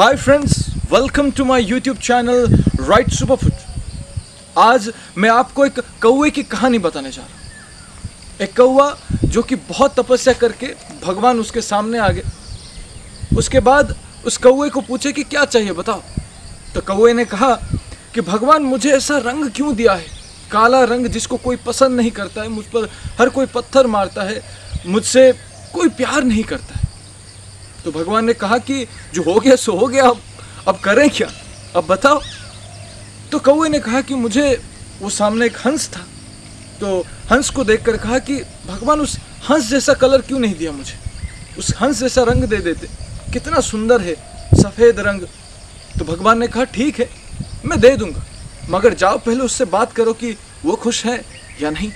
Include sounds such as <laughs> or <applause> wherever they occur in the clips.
Hi friends welcome to my YouTube channel right superfood आज मैं आपको एक कौए की कहानी बताने जा रहा हूँ। एक कौआ जो कि बहुत तपस्या करके भगवान उसके सामने आ गए। उसके बाद उस कौए को पूछे कि क्या चाहिए बताओ। तो कौवे ने कहा कि भगवान मुझे ऐसा रंग क्यों दिया है? काला रंग जिसको कोई पसंद नहीं करता है, मुझ पर हर कोई पत्थर मारता है, मुझसे कोई प्यार नहीं करता है। तो भगवान ने कहा कि जो हो गया सो हो गया, अब अब करें क्या? अब बताओ। तो कौए ने कहा कि मुझे वो सामने एक हंस था। तो हंस को देखकर कहा कि भगवान, उस हंस जैसा कलर क्यों नहीं दिया मुझे? उस हंस जैसा रंग दे देते। कितना सुंदर है, सफ़ेद रंग। तो भगवान ने कहा, ठीक है, मैं दे दूँगा। मगर जाओ पहले उससे बात करो कि वो खुश है या नहीं।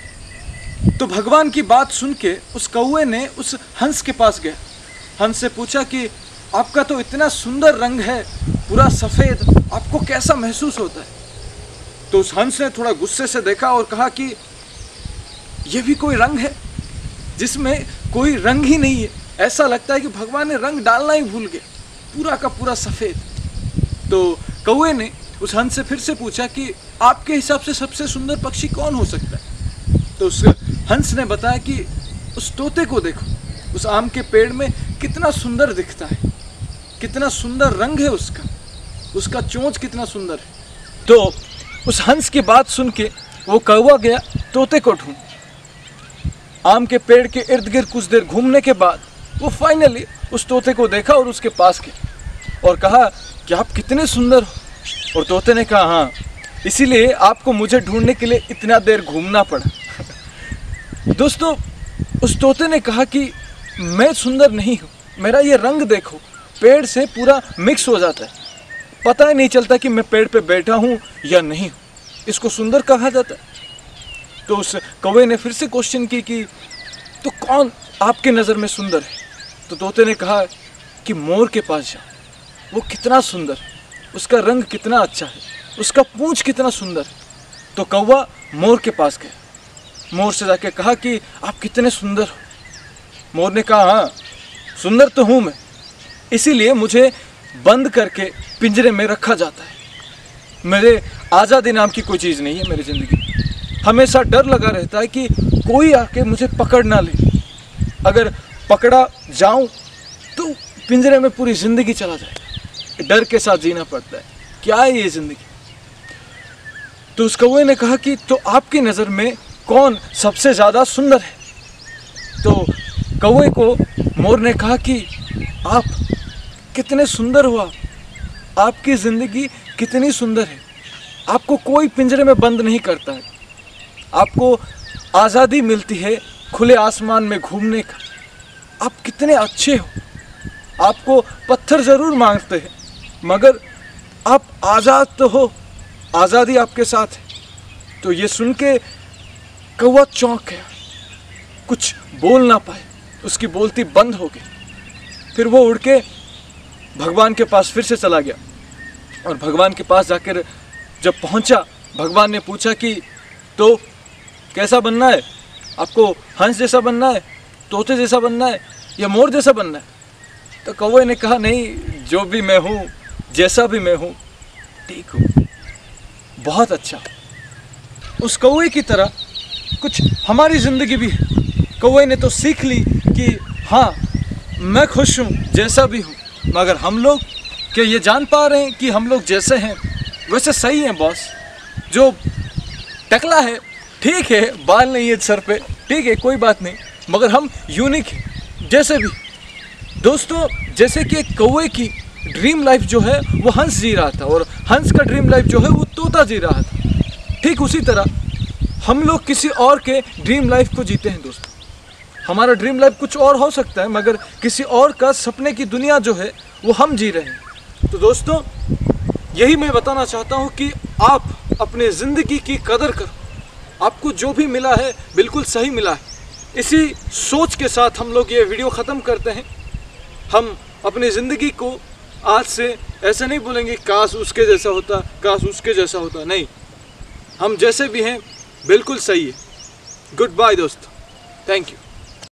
तो भगवान की बात सुन के उस कौए ने उस हंस के पास गया। हंस से पूछा कि आपका तो इतना सुंदर रंग है, पूरा सफ़ेद, आपको कैसा महसूस होता है? तो उस हंस ने थोड़ा गुस्से से देखा और कहा कि यह भी कोई रंग है, जिसमें कोई रंग ही नहीं है। ऐसा लगता है कि भगवान ने रंग डालना ही भूल गया पूरा का पूरा सफ़ेद। तो कौए ने उस हंस से फिर से पूछा कि आपके हिसाब से सबसे सुंदर पक्षी कौन हो सकता है? तो उस हंस ने बताया कि उस तोते को देखो, उस आम के पेड़ में कितना सुंदर दिखता है। कितना सुंदर रंग है उसका। उसका चोंच कितना सुंदर है। तो उस हंस की बात सुन के वो कौवा गया, तोते को ढूंढ। आम के पेड़ के इर्द गिर्द कुछ देर घूमने के बाद वो फाइनली उस तोते को देखा और उसके पास गया और कहा, कि आप कितने सुंदर हो। और तोते ने कहा हाँ इसीलिए आपको मुझे ढूँढने के लिए इतना देर घूमना पड़ा। <laughs> दोस्तों, उस तोते ने कहा कि मैं सुंदर नहीं हूँ। मेरा ये रंग देखो, पेड़ से पूरा मिक्स हो जाता है। पता ही नहीं चलता कि मैं पेड़ पे बैठा हूँ या नहीं हूँ। इसको सुंदर कहा जाता है। तो उस कौवे ने फिर से क्वेश्चन की कि तो कौन आपके नज़र में सुंदर है? तो तोते ने कहा कि, मोर के पास जाओ। वो कितना सुंदर है उसका रंग कितना अच्छा है, उसका पूंछ कितना सुंदर है। तो कौवा मोर के पास गया। मोर से जाके कहा कि, आप कितने सुंदर हो। मोर ने कहा हाँ सुंदर तो हूँ मैं, इसीलिए मुझे बंद करके पिंजरे में रखा जाता है। मेरे आज़ादी नाम की कोई चीज़ नहीं है मेरी ज़िंदगी में। हमेशा डर लगा रहता है कि कोई आके मुझे पकड़ ना ले। अगर पकड़ा जाऊँ तो पिंजरे में पूरी ज़िंदगी चला जाए डर के साथ जीना पड़ता है। क्या है ये ज़िंदगी? तो उस कौए ने कहा कि तो आपकी नज़र में कौन सबसे ज़्यादा सुंदर है? तो कौए को मोर ने कहा कि आप कितने सुंदर हुआ। आपकी ज़िंदगी कितनी सुंदर है। आपको कोई पिंजरे में बंद नहीं करता है। आपको आज़ादी मिलती है खुले आसमान में घूमने का। आप कितने अच्छे हो। आपको पत्थर ज़रूर मांगते हैं, मगर आप आज़ाद तो हो। आज़ादी आपके साथ है। तो ये सुन के कौवा चौंक गया। कुछ बोल ना पाए उसकी बोलती बंद हो गई। फिर वो उड़ के भगवान के पास फिर से चला गया। और भगवान के पास जाकर जब पहुँचा, भगवान ने पूछा कि तो कैसा बनना है? आपको हंस जैसा बनना है? तोते जैसा बनना है? या मोर जैसा बनना है? तो कौवे ने कहा, नहीं, जो भी मैं हूँ, जैसा भी मैं हूँ, ठीक हूँ। बहुत अच्छा। उस कौए की तरह कुछ हमारी ज़िंदगी भी है। कौवे ने तो सीख ली कि हाँ मैं खुश हूँ, जैसा भी हूँ। मगर हम लोग क्या ये जान पा रहे हैं कि हम लोग जैसे हैं? वैसे सही हैं बॉस जो टकला है, ठीक है, बाल नहीं है सर पे, ठीक है, कोई बात नहीं। मगर हम यूनिक हैं, जैसे भी। दोस्तों, जैसे कि एक कौवे की ड्रीम लाइफ जो है, वो हंस जी रहा था, और हंस का ड्रीम लाइफ जो है, वो तोता जी रहा था। ठीक उसी तरह, हम लोग किसी और के ड्रीम लाइफ को जीते हैं, दोस्तों। हमारा ड्रीम लाइफ कुछ और हो सकता है, मगर किसी और का सपने की दुनिया जो है, वो हम जी रहे हैं। तो दोस्तों, यही मैं बताना चाहता हूँ कि आप अपने ज़िंदगी की कदर करो। आपको जो भी मिला है, बिल्कुल सही मिला है। इसी सोच के साथ हम लोग ये वीडियो ख़त्म करते हैं। हम अपनी ज़िंदगी को आज से ऐसा नहीं बोलेंगे काश उसके जैसा होता, काश उसके जैसा होता। नहीं, हम जैसे भी हैं, बिल्कुल सही है। गुड बाय दोस्तों। Thank you